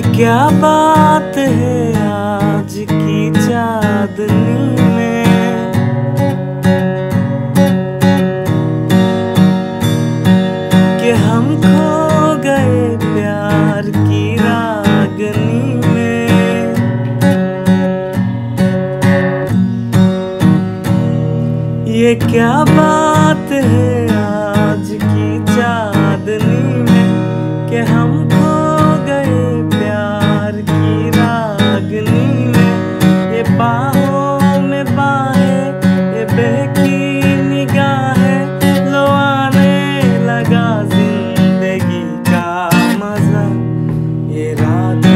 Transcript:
क्या बात है आज की चांदनी में? कि हम खो गए प्यार की रागनी में। ये क्या बात है तेरा